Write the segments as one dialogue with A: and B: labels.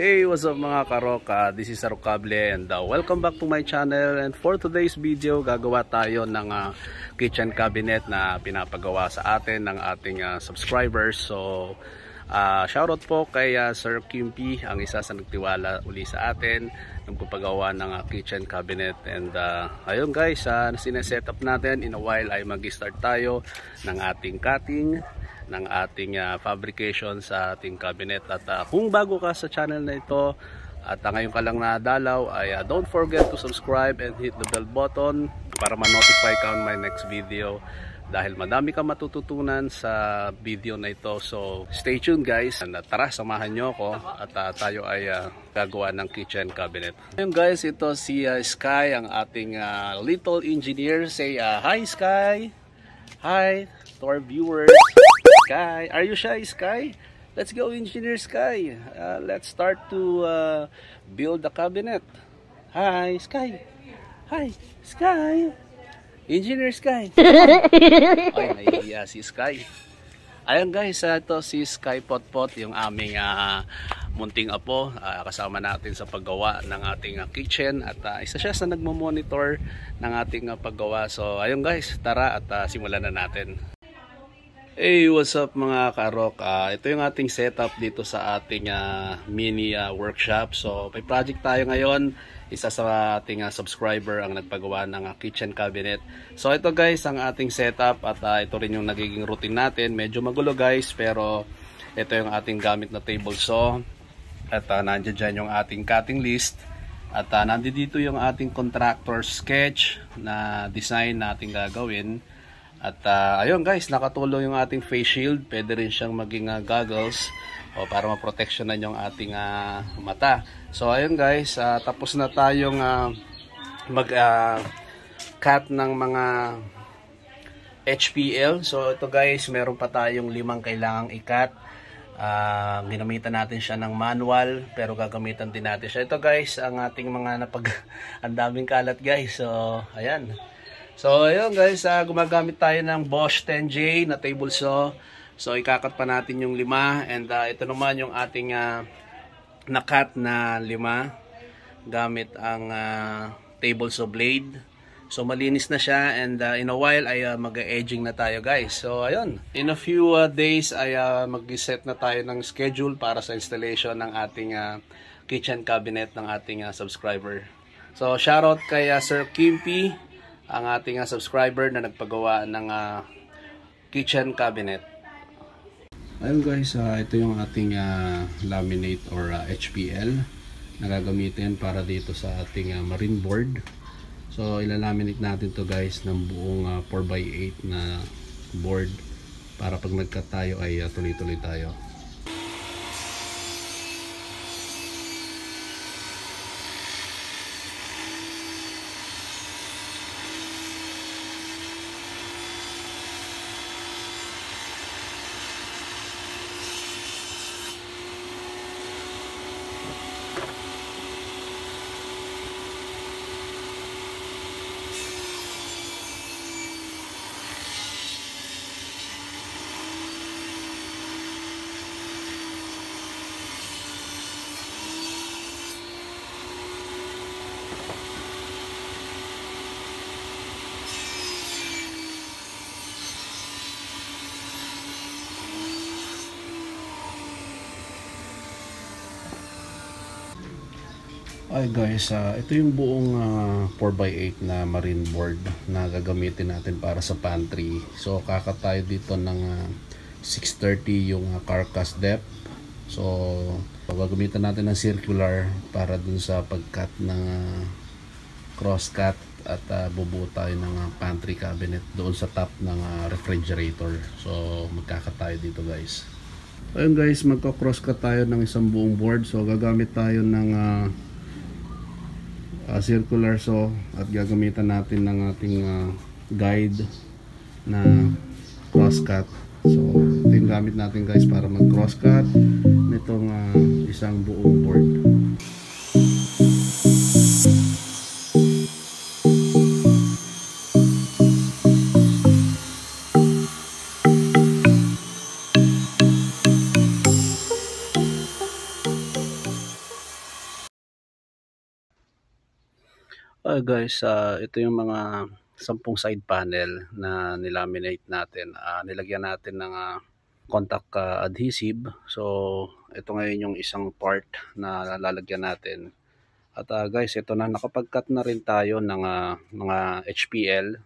A: what's up mga karoka? This is Arocable and uh, welcome back to my channel. And for today's video gagawa tayo ng uh, kitchen cabinet na pinapagawa sa atin ng ating uh, subscribers. So uh, shoutout po kay uh, Sir Kimpi ang isa sa nagtiwala uli sa atin ng pagpagawa ng uh, kitchen cabinet. And uh, ayun guys uh, sineset up natin. In a while ay mag-start tayo ng ating cutting ng ating uh, fabrication sa ating cabinet. At uh, kung bago ka sa channel na ito at uh, ngayon ka lang nadalaw ay uh, don't forget to subscribe and hit the bell button para ma-notify ka on my next video. Dahil madami ka matututunan sa video na ito. So stay tuned guys. And uh, tara samahan nyo ako at uh, tayo ay uh, gagawa ng kitchen cabinet. Ngayon guys ito si uh, Sky ang ating uh, little engineer. Say uh, hi Sky. Hi to our viewers Sky. Are you shy, Sky? Let's go, Engineer Sky. Uh, let's start to uh, build the cabinet. Hi, Sky. Hi, Sky. Engineer Sky. Ay, naiiya si Sky. Ayan guys, uh, ito si Sky Potpot, yung aming uh, munting apo. Uh, kasama natin sa paggawa ng ating uh, kitchen. At uh, isa siya sa nagmo-monitor ng ating uh, paggawa. So ayun guys, tara at uh, simulan na natin. Hey, what's up mga karok? Uh, ito yung ating setup dito sa ating uh, mini uh, workshop. So, may project tayo ngayon. Isa sa ating uh, subscriber ang nagpagawa ng uh, kitchen cabinet. So, ito guys ang ating setup at uh, ito rin yung nagiging routine natin. Medyo magulo guys pero ito yung ating gamit na table saw. At uh, nandiyan dyan yung ating cutting list. At uh, nandito yung ating contractor sketch na design natin gagawin. At uh, ayun guys, nakatulong yung ating face shield. Pwede rin siyang maging uh, goggles o para maproteksyonan yung ating uh, mata. So ayun guys, uh, tapos na tayong uh, mag uh, cut ng mga HPL. So ito guys, meron pa tayong limang kailangang i-cut. Uh, ginamitan natin siya ng manual pero gagamitan din natin siya. Ito guys, ang ating mga napag ang daming kalat guys. So ayan. So, ayun guys, uh, gumagamit tayo ng Bosch 10J na table saw. So, ikakat pa natin yung lima. And uh, ito naman yung ating uh, nakat na lima gamit ang uh, table saw blade. So, malinis na siya and uh, in a while ay uh, mag-edging na tayo guys. So, ayun. In a few uh, days ay uh, mag-set na tayo ng schedule para sa installation ng ating uh, kitchen cabinet ng ating uh, subscriber. So, shoutout kay uh, Sir Kimpi ang ating uh, subscriber na nagpagawa ng uh, kitchen cabinet. Ayun guys, uh, ito yung ating uh, laminate or uh, HPL na gagamitin para dito sa ating uh, marine board. So ilalaminate natin to guys ng buong uh, 4x8 na board para pag nagkat tayo ay uh, tuloy-tuloy tayo. Ay guys, uh, ito yung buong uh, ah, 4x8 na marine board na gagamitin natin para sa pantry. So kakatayo dito ng uh, ah, 630 yung uh, carcass depth. So gagamitan natin ng circular para dun sa pagcut ng uh, cross cut at uh, bubuo tayo ng uh, pantry cabinet doon sa top ng uh, refrigerator. So magkakatayo dito guys. Ayun guys, magko-cross cut tayo ng isang buong board. So gagamit tayo ng uh, uh, circular saw at gagamitan natin ng ating uh, guide na cross cut so ito yung gamit natin guys para mag cross cut nitong uh, isang buong board Ah, guys, ah, ito yung mga sampung side panel na nilaminate natin. Ah, nilagyan natin ng ah, contact ah, adhesive. So, ito ngayon yung isang part na lalagyan natin. At ah, guys, ito na nakapag-cut na rin tayo ng ah, mga HPL.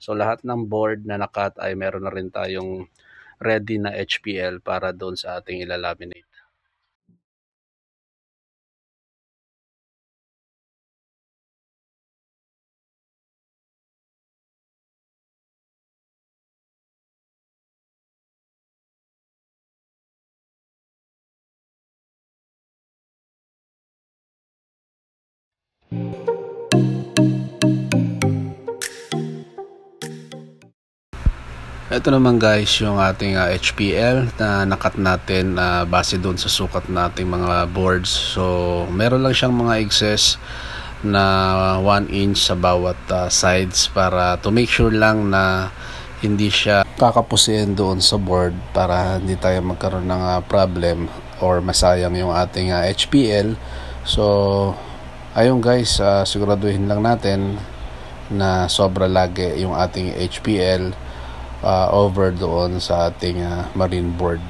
A: So, lahat ng board na nakat ay meron na rin tayong ready na HPL para doon sa ating ilalaminate. Ito naman guys yung ating uh, HPL na nakat natin uh, base doon sa sukat nating mga boards. So meron lang siyang mga excess na 1 inch sa bawat uh, sides para to make sure lang na hindi siya kakapusin doon sa board para hindi tayo magkaroon ng uh, problem or masayang yung ating uh, HPL. So ayun guys, uh, siguraduhin lang natin na sobra lagi yung ating HPL uh, over doon sa ating uh, marine board.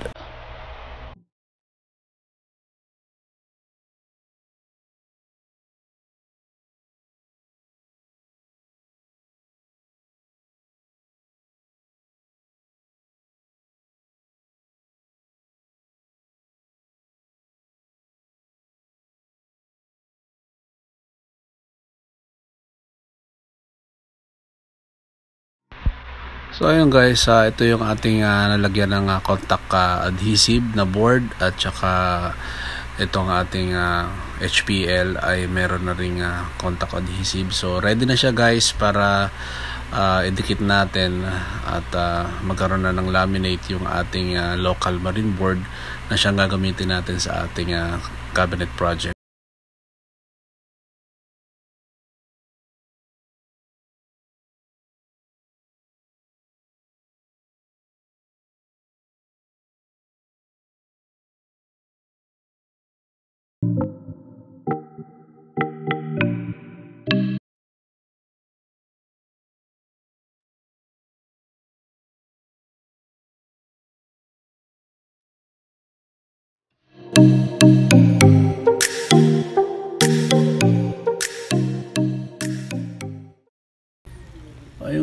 A: So ayun guys, uh, ito yung ating uh, nalagyan ng uh, contact uh, adhesive na board at saka itong ating uh, HPL ay meron na ring uh, contact adhesive. So ready na siya guys para uh, idikit natin at uh, magkaroon na ng laminate yung ating uh, local marine board na siyang gagamitin natin sa ating uh, cabinet project.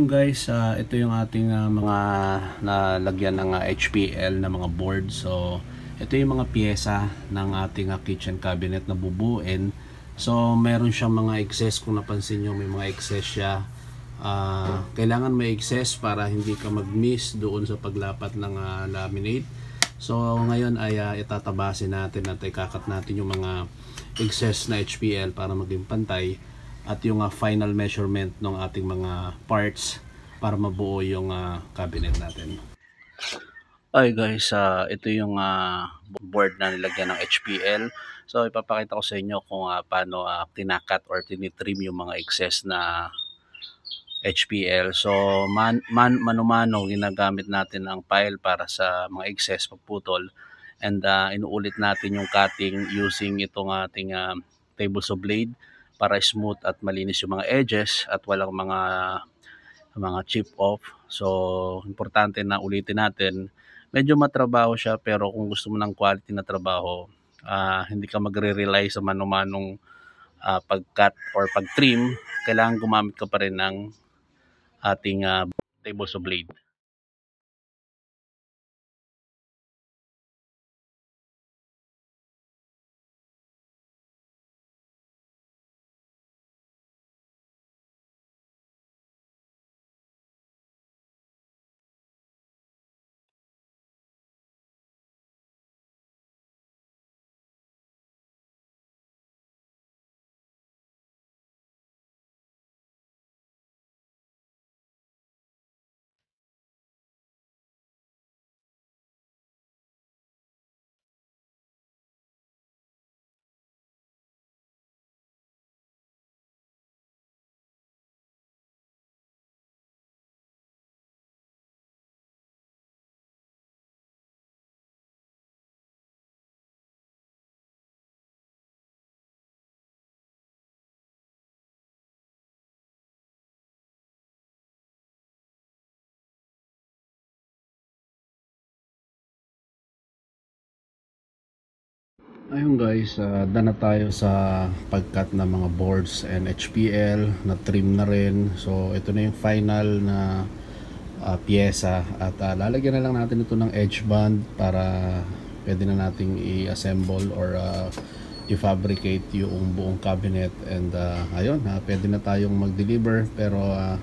A: Guys, uh, ito yung ating uh, mga nalagyan ng uh, HPL na mga board. So, ito yung mga pyesa ng ating uh, kitchen cabinet na bubuin. So, meron siyang mga excess. Kung napansin nyo, may mga excess siya. Uh, kailangan may excess para hindi ka mag-miss doon sa paglapat ng uh, laminate. So, ngayon ay uh, itatabasin natin at ikakat natin yung mga excess na HPL para maging pantay at yung uh, final measurement ng ating mga parts para mabuo yung uh, cabinet natin. Ay guys, uh, ito yung uh, board na nilagyan ng HPL. So ipapakita ko sa inyo kung uh, paano uh, tinakat or tinitrim yung mga excess na HPL. So man, man manumano ginagamit natin ang file para sa mga excess pagputol and uh, inuulit natin yung cutting using itong ating uh, table saw blade para smooth at malinis yung mga edges at walang mga mga chip off. So, importante na ulitin natin. Medyo matrabaho siya pero kung gusto mo ng quality na trabaho, uh, hindi ka magre-rely sa manumanong uh, pag-cut or pag-trim, kailangan gumamit ka pa rin ng ating uh, table saw blade. Ayun guys, uh, dana tayo sa pagkat ng mga boards and HPL na trim na rin. So ito na yung final na uh, pyesa. At uh, lalagyan na lang natin ito ng edge band para pwede na nating i-assemble or uh, i-fabricate yung buong cabinet. And uh, ayun, uh, pwede na tayong mag-deliver. Pero uh,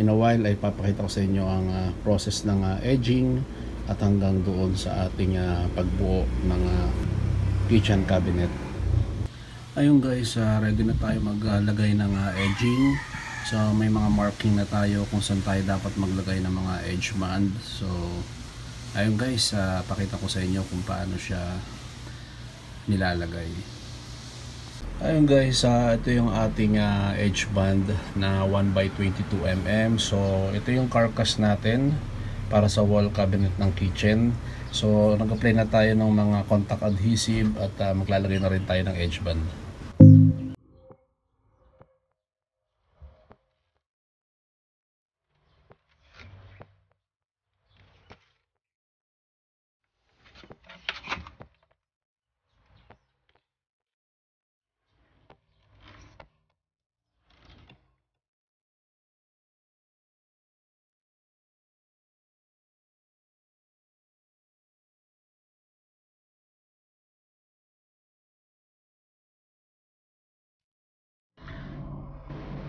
A: in a while ay papakita ko sa inyo ang uh, process ng uh, edging at hanggang doon sa ating uh, pagbuo ng uh, kitchen cabinet. Ayun guys uh, ready na tayo maglagay ng uh, edging. So may mga marking na tayo kung saan tayo dapat maglagay ng mga edge band so ayun guys uh, pakita ko sa inyo kung paano siya nilalagay. Ayun guys uh, ito yung ating uh, edge band na 1x22mm so ito yung carcass natin para sa wall cabinet ng kitchen So nag-apply na tayo ng mga contact adhesive at uh, maglalagay na rin tayo ng edge band.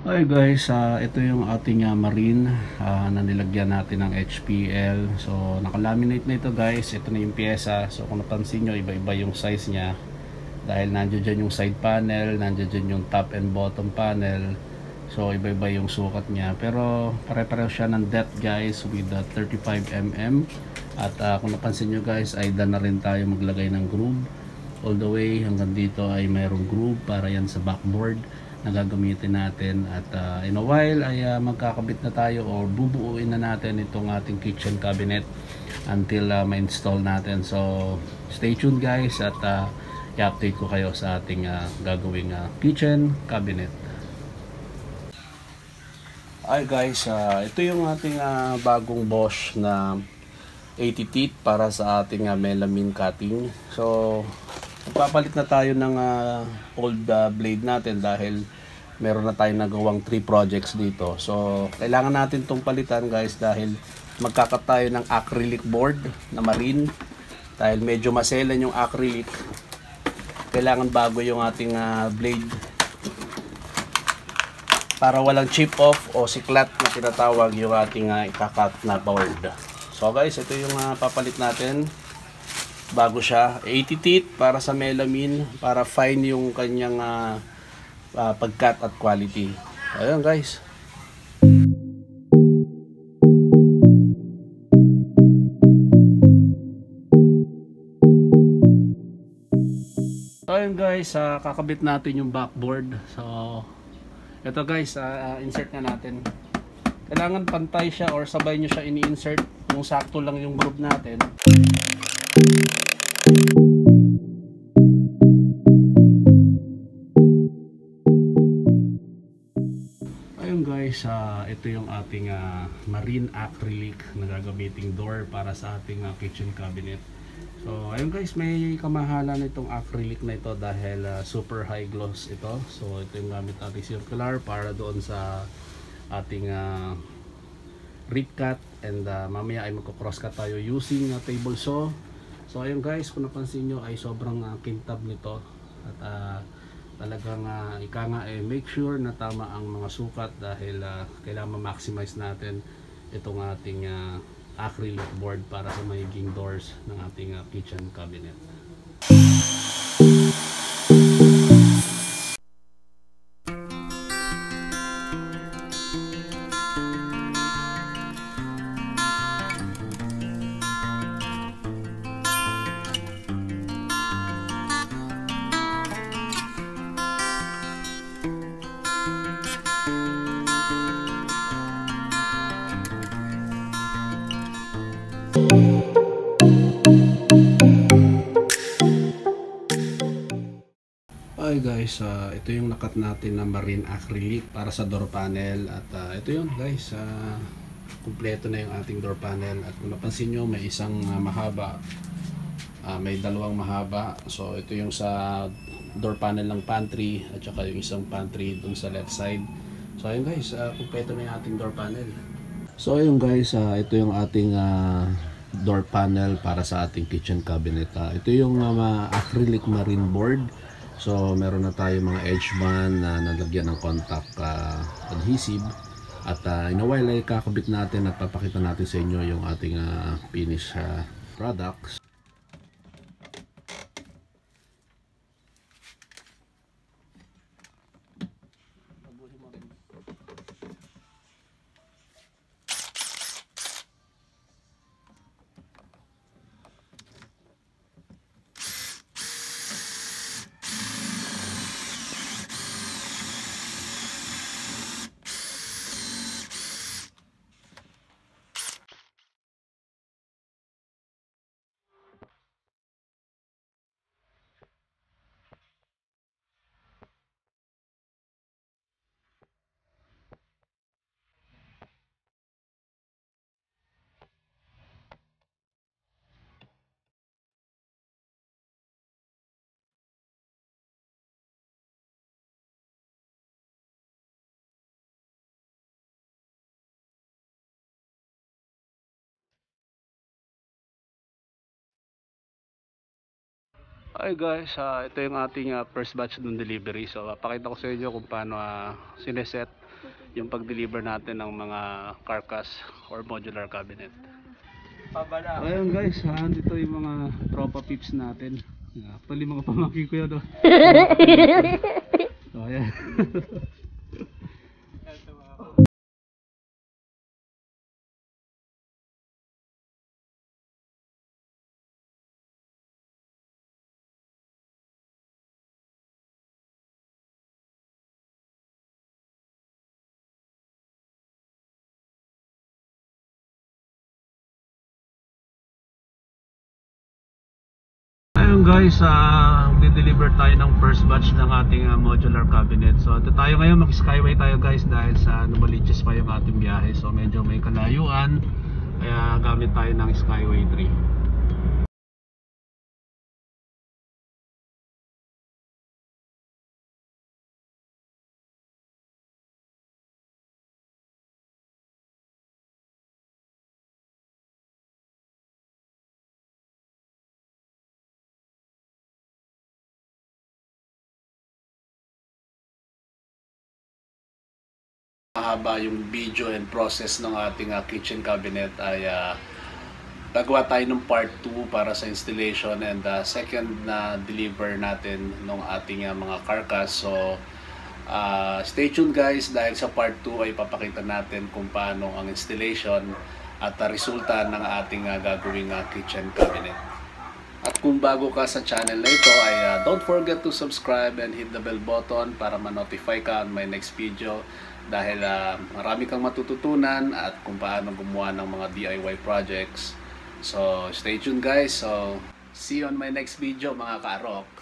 A: Hi guys, uh, ito yung ating uh, marine uh, na nilagyan natin ng HPL. So nakalaminate na ito guys. Ito na yung pyesa. So kung napansin nyo, iba-iba yung size niya. Dahil nandiyan dyan yung side panel, nandiyan dyan yung top and bottom panel. So iba-iba yung sukat niya. Pero pare-pareho siya ng depth guys with uh, 35mm. At uh, kung napansin nyo guys, ay na rin tayo maglagay ng groove. All the way hanggang dito ay mayroong groove para yan sa backboard na gagamitin natin. At uh, in a while ay uh, magkakabit na tayo or bubuuin na natin itong ating kitchen cabinet until uh, ma-install natin. So stay tuned guys at uh, i-update ko kayo sa ating uh, gagawing uh, kitchen cabinet. Ay guys. Uh, ito yung ating uh, bagong Bosch na 80 teeth para sa ating uh, melamine cutting. So Papalit na tayo ng uh, old uh, blade natin dahil meron na tayong nagawang 3 projects dito. So, kailangan natin itong palitan guys dahil magkakat tayo ng acrylic board na marine. Dahil medyo maselan yung acrylic. Kailangan bago yung ating uh, blade para walang chip off o siklat na tinatawag yung ating uh, ikakat na board. So guys, ito yung uh, papalit natin bago siya 80 teeth para sa melamine para fine yung kanyang uh, uh, pagkat at quality ayun guys So ayun guys, uh, kakabit natin yung backboard. So ito guys, uh, insert na natin. Kailangan pantay siya or sabay nyo siya ini-insert kung sakto lang yung groove natin. Ayun ating uh, marine acrylic na gagamiting door para sa ating uh, kitchen cabinet. So ayun guys, may kamahalan itong acrylic na ito dahil uh, super high gloss ito. So ito yung gamit natin circular para doon sa ating uh, rip cut and uh, mamaya ay magko-cross cut tayo using uh, table saw So ayun guys, kung napansin nyo ay sobrang uh, kintab nito at uh, talagang uh, ika nga eh, make sure na tama ang mga sukat dahil uh, kailangan ma-maximize natin itong ating uh, acrylic board para sa magiging doors ng ating uh, kitchen cabinet. Guys, uh, ito yung nakat natin na marine acrylic para sa door panel at uh, ito yun guys, uh, kumpleto na yung ating door panel at kung napansin nyo may isang uh, mahaba Ah, may dalawang mahaba. So ito yung sa door panel ng pantry at saka yung isang pantry dun sa left side. So ayun guys, uh, kumpleto na yung ating door panel. So ayun guys, ah, ito yung ating ah, door panel para sa ating kitchen cabinet. Ah, ito yung ah, acrylic marine board. So meron na tayo mga edge band na nalagyan ng contact ah, adhesive. At uh, in a while ay kakabit natin at papakita natin sa inyo yung ating ah, finished ah, products. Hi guys, ah, ito yung ating ah, first batch ng delivery. So, uh, pakita ko sa inyo kung paano uh, sineset yung pag-deliver natin ng mga carcass or modular cabinet.
B: Pabala.
A: Ayun guys, ah, dito yung mga tropa pips natin. Actually, mga pamangkin ko yun. Oh. so, ayan. Ayun guys, uh, deliver tayo ng first batch ng ating ah, modular cabinet. So ito tayo ngayon, mag-skyway tayo guys dahil sa Novaliches pa yung ating biyahe. So medyo may kalayuan, kaya gamit tayo ng Skyway 3. Mahaba yung video and process ng ating ah, kitchen cabinet ay ah, gagawa tayo ng part 2 para sa installation and ah, second na deliver natin ng ating ah, mga carcass. So ah, stay tuned guys dahil sa part 2 ay papakita natin kung paano ang installation at ah, resulta ng ating ah, gagawing ah, kitchen cabinet. At kung bago ka sa channel na ito ay ah, don't forget to subscribe and hit the bell button para ma-notify ka on my next video dahil ah, marami kang matututunan at kung paano gumawa ng mga DIY projects. So stay tuned guys. So see you on my next video mga ka-rock.